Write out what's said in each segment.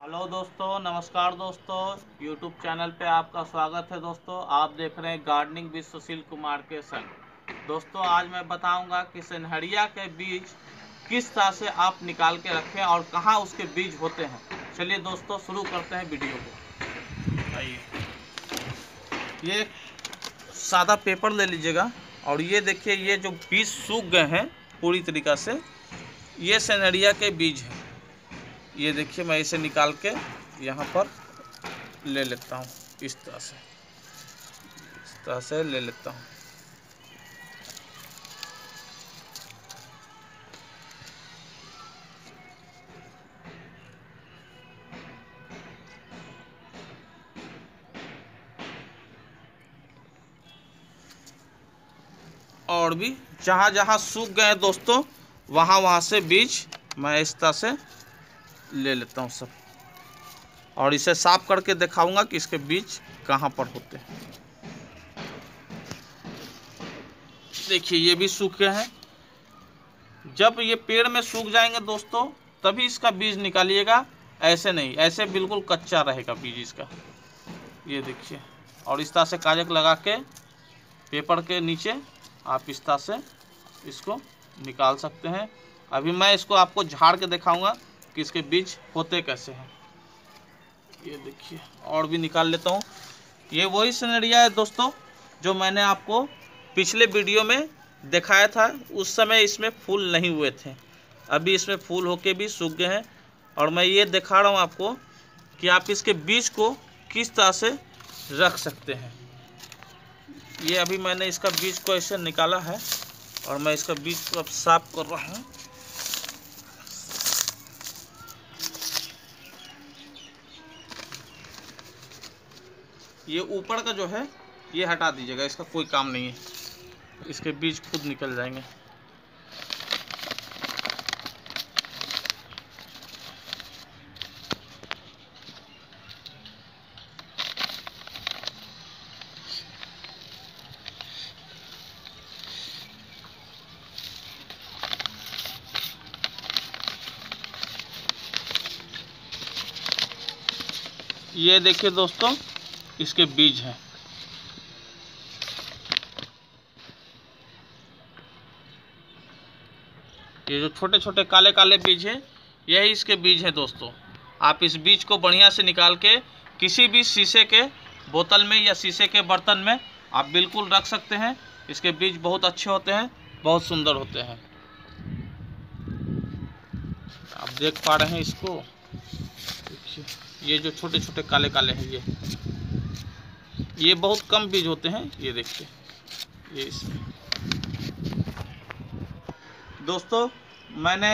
Hello दोस्तों, नमस्कार दोस्तों। यूट्यूब चैनल पे आपका स्वागत है दोस्तों। आप देख रहे हैं गार्डनिंग विद सुशील कुमार के संग। दोस्तों, आज मैं बताऊँगा कि सिनहरिया के बीज किस तरह से आप निकाल के रखें और कहाँ उसके बीज होते हैं। चलिए दोस्तों, शुरू करते हैं वीडियो को। आइए। ये सादा पेपर ले लीजिएगा। और ये देखिए, ये जो बीज सूख गए हैं पूरी तरीक़ा से, ये सिनहरिया के बीज हैं। ये देखिए, मैं इसे निकाल के यहाँ पर ले लेता हूँ। इस तरह से, इस तरह से ले लेता हूँ। और भी जहाँ जहाँ सूख गए दोस्तों, वहाँ वहाँ से बीज मैं इस तरह से ले लेता हूँ सब। और इसे साफ़ करके दिखाऊँगा कि इसके बीज कहाँ पर होते हैं। देखिए, ये भी सूखे हैं। जब ये पेड़ में सूख जाएँगे दोस्तों, तभी इसका बीज निकालिएगा। ऐसे नहीं, ऐसे बिल्कुल कच्चा रहेगा बीज इसका। ये देखिए, और इस तरह से काजक लगा के पेपर के नीचे आप इस तरह से इसको निकाल सकते हैं। अभी मैं इसको आपको झाड़ के दिखाऊँगा। कि इसके बीज होते कैसे हैं। ये देखिए, और भी निकाल लेता हूँ। ये वही सिनरिया है दोस्तों, जो मैंने आपको पिछले वीडियो में दिखाया था। उस समय इसमें फूल नहीं हुए थे। अभी इसमें फूल होके भी सूख गए हैं। और मैं ये दिखा रहा हूँ आपको कि आप इसके बीज को किस तरह से रख सकते हैं। ये अभी मैंने इसका बीज को ऐसे निकाला है। और मैं इसका बीज को अब साफ़ कर रहा हूँ। ये ऊपर का जो है, ये हटा दीजिएगा, इसका कोई काम नहीं है। इसके बीज खुद निकल जाएँगे। ये देखिए दोस्तों इसके बीज हैं। ये जो छोटे छोटे काले काले बीज हैं, यही इसके बीज हैं दोस्तों। आप इस बीज को बढ़िया से निकाल के, किसी भी शीशे के बोतल में या शीशे के बर्तन में आप बिल्कुल रख सकते हैं। इसके बीज बहुत अच्छे होते हैं, बहुत सुंदर होते हैं। आप देख पा रहे हैं इसको। ये जो छोटे छोटे काले काले हैं ये। ये बहुत कम बीज होते हैं, ये देखिए। ये इसमें दोस्तों, मैंने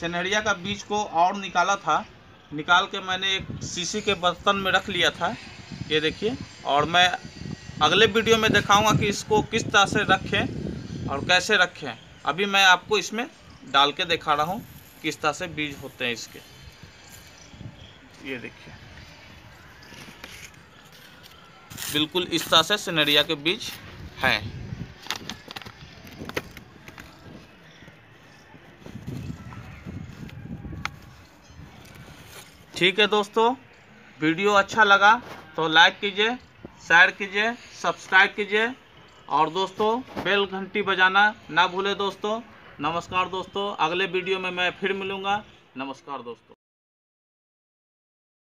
सनहरिया का बीज को और निकाला था। निकाल के मैंने एक शीशी के बर्तन में रख लिया था। ये देखिए, और मैं अगले वीडियो में दिखाऊँगा कि इसको किस तरह से रखें और कैसे रखें। अभी मैं आपको इसमें डाल के दिखा रहा हूँ, किस तरह से बीज होते हैं इसके। ये देखिए। बिल्कुल इस तरह से सिनेरिया के बीज हैं। ठीक है दोस्तों, वीडियो अच्छा लगा तो लाइक कीजिए शेयर कीजिए सब्सक्राइब कीजिए और दोस्तों बेल घंटी बजाना ना भूले दोस्तों। नमस्कार दोस्तों, अगले वीडियो में मैं फिर मिलूँगा। नमस्कार दोस्तों।